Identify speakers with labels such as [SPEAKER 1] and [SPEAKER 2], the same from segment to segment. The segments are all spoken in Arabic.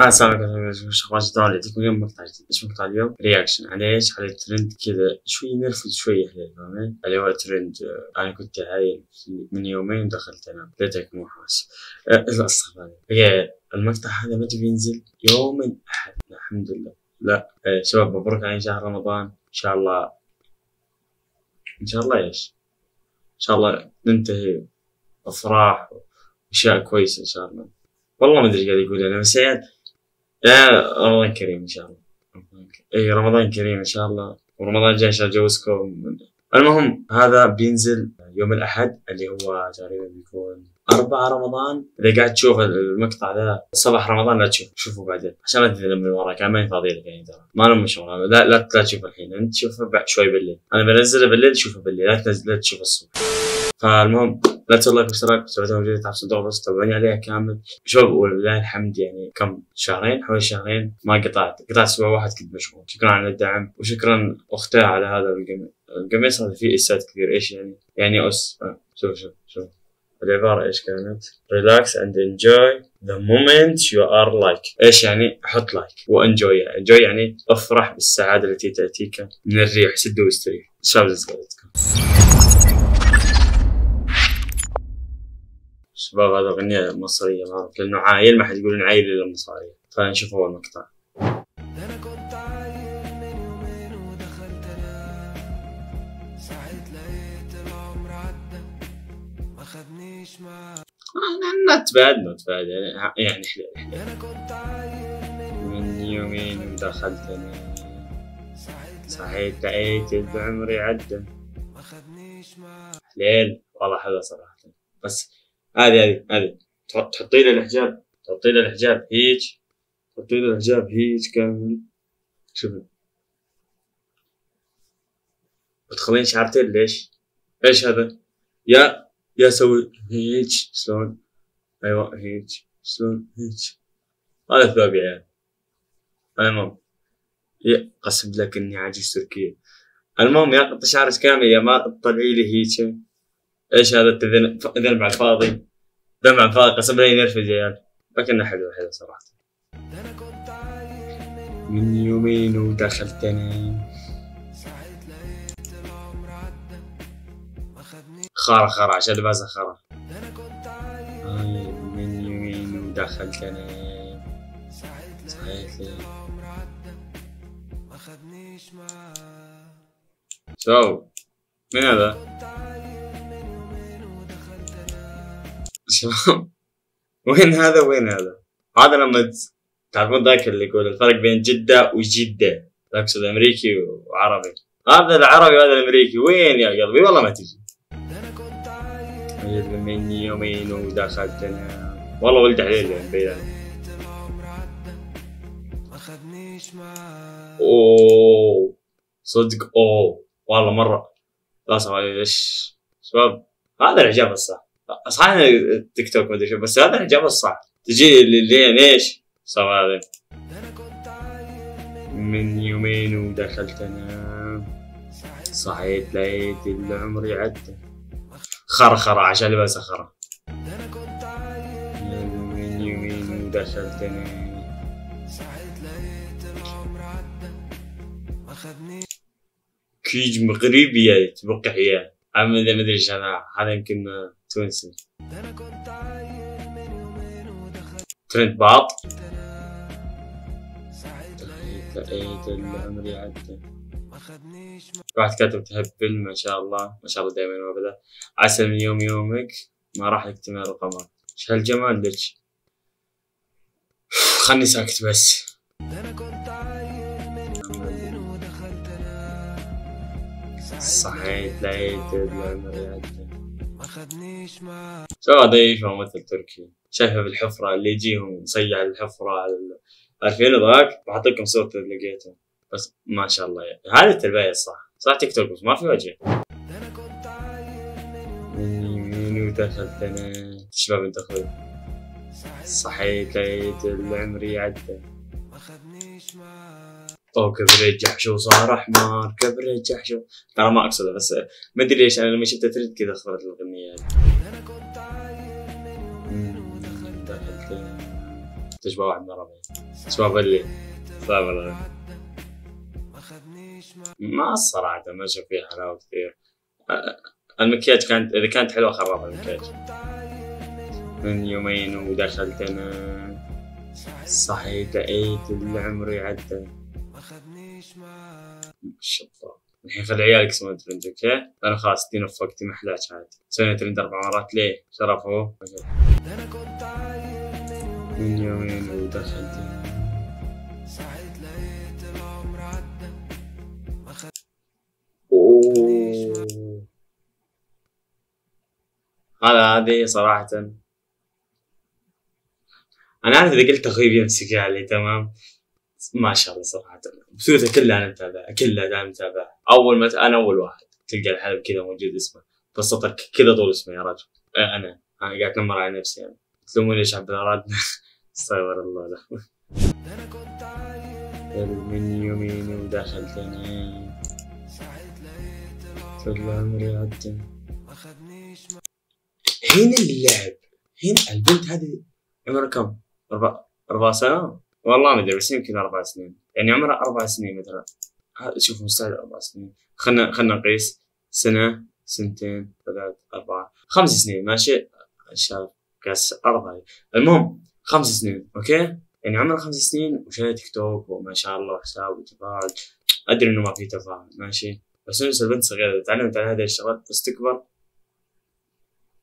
[SPEAKER 1] السلام عليكم أخبار شلون يعطيكم اليوم مقطع جديد إيش مقطع اليوم؟ reaction على إيش؟ على الترند كذا شوي نرفز شوي عليه فاهمين؟ اللي هو ترند أنا كنت عيل من يومين دخلت مو حاس آه، لا استغفر المقطع هذا متى بينزل؟ يوم الاحد الحمد لله لا شباب مبروك على شهر رمضان ان شاء الله ان شاء الله إيش؟ ان شاء الله ننتهي افراح واشياء كويسه ان شاء الله والله ما ادري قاعد يقول أنا بس يعني رمضان كريم إن شاء الله. اي رمضان كريم إن شاء الله. ورمضان جاي ان شاء الله اجوزكم المهم هذا بينزل يوم الأحد اللي هو تقريبا بيكون أربعة رمضان. إذا قاعد تشوف المقطع ذا صباح رمضان لا تشوف شوفه بعدين. عشان لا تذنب من أنا ماني فاضي لك يعني ترى. ما لهم شغل. لا لا تشوفه الحين. أنت تشوفه بعد شوي بالليل. أنا بنزله بالليل شوفه بالليل. لا تنزل لا تشوفه الصبح. فالمهم لا تنسوا like واشتراك سويتها موجودة تحت صندوق الوصف تابعوني عليها كامل. شباب ولله الحمد يعني كم شهرين؟ حوالي شهرين ما قطعت. قطعت أسبوع واحد كنت مشغول. شكرا على الدعم وشكرا اختها على هذا القميص. القميص هذا فيه إسات كثير. إيش يعني؟ يعني S آه. شوف شوف شوف. العبارة إيش كانت؟ relax and enjoy the moment you are like. إيش يعني؟ حط like و enjoy enjoy يعني أفرح بالسعادة التي تأتيك من الريح. سد واستريح. شباب شباب هذا أغنية مصرية ما أعرف لأنه عيل ما حد يقول عيل إلا مصرية فنشوف أول مقطع
[SPEAKER 2] أنا كنت عيل من يومين ودخلت انام صحيت لقيت العمر عدى. ما خدنيش معاه.
[SPEAKER 1] not bad not bad يعني يعني حليل
[SPEAKER 2] أنا كنت عيل من
[SPEAKER 1] يومين ودخلت أنا
[SPEAKER 2] صحيت
[SPEAKER 1] لقيت بعمري عدى.
[SPEAKER 2] ما خدنيش معاه.
[SPEAKER 1] حليل والله حلوة صراحة. بس هذه هذه هذه. تح- تحطي له الحجاب. تحطي له الحجاب هيج. تحطي له الحجاب هيج كامل. شوفي بتخلين شعرتين ليش؟ إيش هذا؟ يا يا سوي هيج. شلون؟ أيوه هيج. شلون؟ هيج. هذا ثوب يا عيال. المهم. يا قسم لك إني عاجز تركيا. المهم يا قط شعرك كامل يا ما تطلعي لي هيك إيش هذا التذن- ذنب على الفاضي؟ ذنب على الفاضي قسم بالله ينرفز يا عيال لكنه حلو حلو
[SPEAKER 2] صراحة. من
[SPEAKER 1] يومين ودخلت انام
[SPEAKER 2] صحيت لقيت العمر عدى ما خدنيش
[SPEAKER 1] خرا خرا عشان لباسه خرا. آي من يومين ودخلت انام
[SPEAKER 2] صحيت
[SPEAKER 1] لي. شو؟ مين هذا؟ شباب. وين هذا وين هذا؟ هذا لما تعرفون ذاك اللي يقول الفرق بين جدة وجدة. اقصد أمريكي وعربي. هذا العربي وهذا الأمريكي. وين يا قلبي؟ والله ما تجي.
[SPEAKER 2] أنا كنت عايل
[SPEAKER 1] طيب من يومين ودخلت انام والله ولد عليه يعني بيان أوه. صدق أوه. والله مرة. لا إيش؟ شباب هذا الحجاب الصح صحيح أنا تيك توك ما أدري بس هذا الحجاب الصح تجي اللي ليش؟ صار هذا.
[SPEAKER 2] من
[SPEAKER 1] يومين ودخلت أنام.
[SPEAKER 2] صحيت
[SPEAKER 1] لقيت اللي عمري عدى خرا عشان لباسه خرا.
[SPEAKER 2] أنا كنت عايل
[SPEAKER 1] من يومين ودخلت
[SPEAKER 2] أنام.
[SPEAKER 1] كيج مغربي يا تبقى عم ما أدري إيش هذا يمكن تونسي ترند باط
[SPEAKER 2] انام صحيت لقيت
[SPEAKER 1] لقيت اللي عمري عدى
[SPEAKER 2] ما خدنيش معاه
[SPEAKER 1] واحد كاتب تهبل ما شاء الله ما شاء الله دائما وابدا عسى من يوم يومك ما راح يكتمل القمر إيش هالجمال لك؟ خلني ساكت بس. صحيت لقيت اللي عمري عدى
[SPEAKER 2] ما خدنيش معاه
[SPEAKER 1] شو إيش ممثل تركي؟ شايفه بالحفرة اللي يجيهم يصيح الحفرة على ال- عارفين ذاك بحط لكم صورته اللي لقيته. بس ما شاء الله. يعني هذه التربية الصح صح تيك توك بس ما في وجه. يمين ودخلت أنا شباب انت أخوي
[SPEAKER 2] صحيت
[SPEAKER 1] لقيت اللي عمري عدى
[SPEAKER 2] ما خدنيش معاه
[SPEAKER 1] طو كبر جحشو صار أحمر كبر جحشو ترى ما أقصده بس ما ادري ليش أنا لما شفت تريد كذا خبرت
[SPEAKER 2] الأغنية. من
[SPEAKER 1] تشبه واحد مرة بعيد تشبه بلي صعب
[SPEAKER 2] ما مع
[SPEAKER 1] ما أشوف فيها حلاوة كثير. المكياج كانت إذا كانت حلوة خربها المكياج. من يومين ودخلت أنا صحيت لقيت اللي عمري عدى
[SPEAKER 2] خدنيش مع
[SPEAKER 1] ما شاء الله الحين خلي عيالك يسوون ترند أوكي أنا خلاص ادينا في وقتي ما احلاش عادي سوينا ترند أربع مرات ليه؟ شرف هو
[SPEAKER 2] أنا كنت من يومين.
[SPEAKER 1] ودخلت
[SPEAKER 2] صحيت لقيت العمر عدى. ما خد
[SPEAKER 1] أوه. هذا هذه صراحة. أنا عارف إذا قلت أخوي بيمسك علي تمام؟ ما شاء الله صراحة. بثوثة كلها أنا متابعها كلها أنا متابعها أول ما ت- أنا أول واحد. تلقى الحلب كذا موجود اسمه. بسطك كذا طول اسمه يا رجل. أه، أنا. أنا قاعد أتنمر على نفسي يعني. تلوموني ليش عبد الأراد. استغفر الله له.
[SPEAKER 2] أنا
[SPEAKER 1] من يومين ودخلت
[SPEAKER 2] العمر
[SPEAKER 1] طول عمري عدى هنا اللعب. هنا البنت هذه عمرها كم؟ أربع أربع سنة؟ والله ما أدري بس يمكن أربع سنين. يعني عمرها أربع سنين مثلا. شوف مستعد أربع سنين. خلنا خلنا نقيس. سنة سنتين ثلاث أربعة خمس سنين ماشي؟ شاف قاس أربعة المهم خمس سنين أوكي؟ يعني عمرها خمس سنين وشايل تيك توك وما شاء الله وحساب وتفاعل. أدري إنه ما في تفاعل ماشي؟ بس لسه البنت صغيرة. تعلمت على هذه الشغلات بس تكبر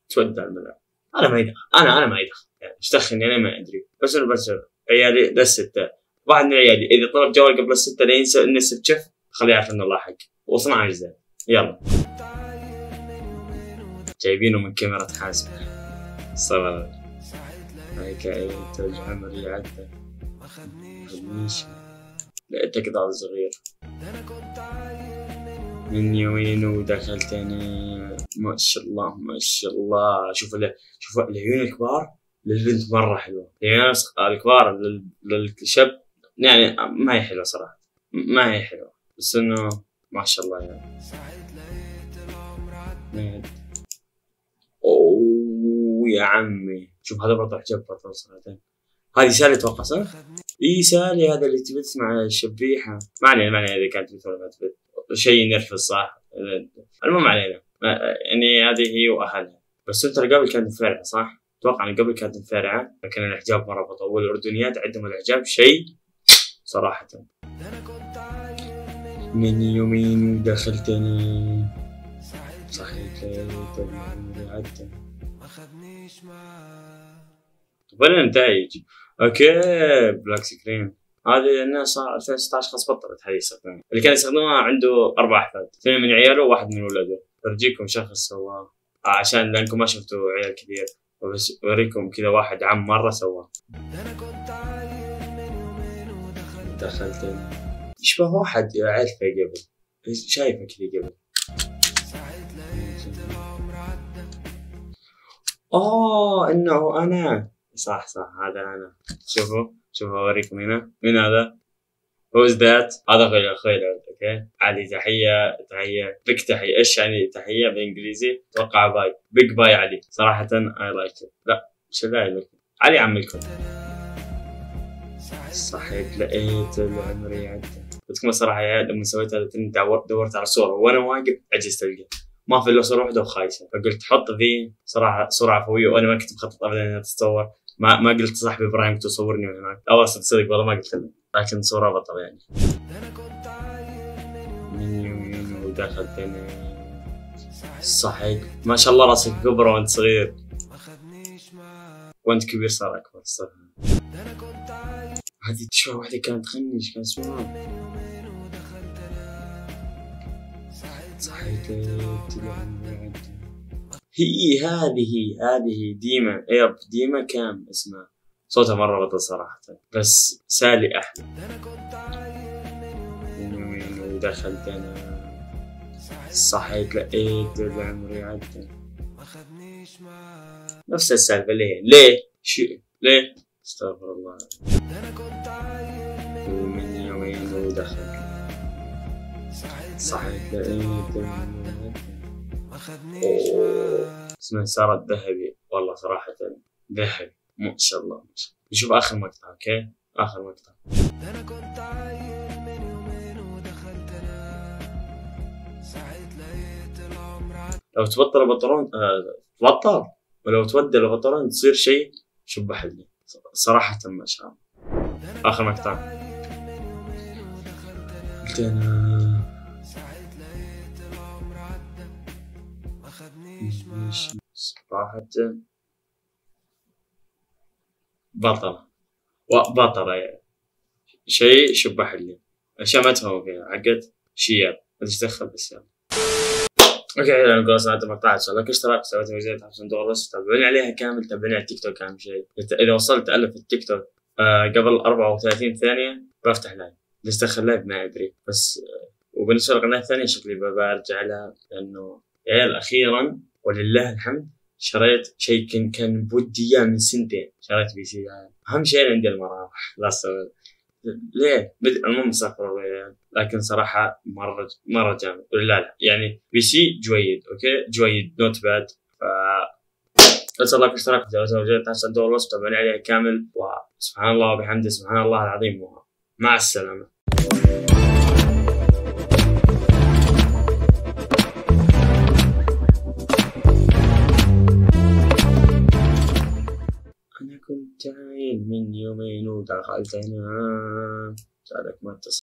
[SPEAKER 1] تودع الملعب. أنا ما يدخل. أنا أنا ما يدخل. يعني إيش دخلني أنا ما أدري. بس أنا بس عيالي للستة واحد من عيالي إذا طلب جوال قبل الستة لين س- النصف شف خليه يعرف انه لاحق وصنع أجزاء. يلا. جايبينه من كاميرا حاسب. صبر. هيك عيلت العمر عدى لقيتك ضال صغير. من يومين ودخلت ما شاء الله ما شاء الله. شوف شوف العيون الكبار. للبنت مرة حلوة. العيون الصغ- الكبار لل- للشاب يعني ما هي حلوة صراحة. ما هي حلوة. بس إنه ما شاء الله يعني. يعني. أوه يا عمي. شوف هذا برضه حجاب برضه صراحة. هذه سالي أتوقع صح؟ إي سالي هذا اللي تبث مع الشبيحة. ما علينا ما علينا إذا كانت تبث ولا ما تبث شيء ينرفز صح؟ المهم علينا. يعني هذه هي وأهلها. بس أنت قبل كانت مفرعه صح؟ أتوقع إن قبل كانت مفرعه لكن الحجاب مرة بطول. والاردنيات عندهم الحجاب شيء
[SPEAKER 2] صراحة.
[SPEAKER 1] من يومين ودخلتني
[SPEAKER 2] صحيت مع
[SPEAKER 1] طب وين النتائج؟ okay black screen هذه الناس صار 2016 خلاص بطلت هذه يستخدمها اللي كان يستخدمها عنده أربع أحفاد اثنين من عياله وواحد من ولاده أرجيكم شخص سواه عشان لأنكم ما شفتوا عيال كثير. بس أوريكم كذا واحد عم مرة سواه دخلت. يشبه واحد عرفه قبل. شايفه كذا قبل. اوه إنه أنا. صح صح هذا أنا. شوفوا شوفوا أوريكم هنا. مين هذا؟ Who's that؟ هذا أخوي أخوي okay؟ علي تحية تحية. big تحية. إيش يعني تحية بالإنجليزي؟ أتوقع bye. big bye علي. صراحة I like لا مش like علي عم الكل صحيت لقيت العمر يعدي قلت لكم الصراحة يا لما سويت هذا الترند دور- دورت على صورة. وأنا واقف عجزت القى ما في إلا صورة واحدة وخايسة. فقلت حط ذي. صراحة صوره عفويه وأنا ما كنت مخطط ابدا انها تتصور ما ما قلت صاحبي إبراهيم تصورني من هناك. أو أصلا صدق والله ما قلت له. لكن صورة بطل يعني. صحيت ما شاء الله راسك كبر وأنت صغير. وأنت كبير صار أكبر الصراحه هذه شوي واحدة كانت تغني إيش كان اسمها.
[SPEAKER 2] أنا صحيت.
[SPEAKER 1] هي هذه هذه ديما إيب ديما كام اسمها صوتها مرة بطل صراحة بس سالي أحلى.
[SPEAKER 2] ده
[SPEAKER 1] أنا
[SPEAKER 2] صحيت
[SPEAKER 1] لقيت
[SPEAKER 2] خدنيش مع
[SPEAKER 1] نفس السالفة ليه؟ ليه؟ شو ليه؟ استغفر الله.
[SPEAKER 2] ده أنا كنت عايل من
[SPEAKER 1] من يومين ودخلت
[SPEAKER 2] صحيت
[SPEAKER 1] لقيت
[SPEAKER 2] خدنيش مع
[SPEAKER 1] اسمه سارة الذهبي. والله صراحة ذهبي. ما شاء الله ما شاء الله. نشوف آخر مقطع أوكي؟ آخر مقطع.
[SPEAKER 2] أنا كنت عيل من يومين ودخلت أنام. ساعة لقيت العمر
[SPEAKER 1] لو تبطل البطلون آه تبطل ولو تودي البطلون تصير شيء شبح لي صراحة ما شاء الله. آخر مقطع. قلت
[SPEAKER 2] أنا
[SPEAKER 1] صراحة. بطلة وبطلة يعني. شيء شبح لي أشياء ما تفهم فيها حقت شياب ما تدخل بس يعني okay اذا نقول صراحة مقطع like اشتراك سويت وزيت عشان تغرس تابعوني عليها كامل. تابعوني على التيك توك أهم شيء. إذا وصلت ألف التيك توك آه قبل 34 ثانية بفتح live دخل live ما أدري. بس آه وبالنسبة للقناة الثانية شكلي برجع لها. لأنه يا عيال أخيرا ولله الحمد. شريت شيء كان كان بودي اياه من سنتين. شريت PC أهم شيء عندي المراوح. لا استوعب ليه؟ بد... المهم الله يعني. لكن صراحة مرة مرة جامد. لا لا. يعني PC good okay؟ good not bad ف لا تنسى ال like والاشتراك في الفيديو عشان دور الوصف. تابعوني عليها كامل. وسبحان الله وبحمده سبحان الله العظيم. مع السلامة. من يومين ودخلت أنام ساعدك ما تصل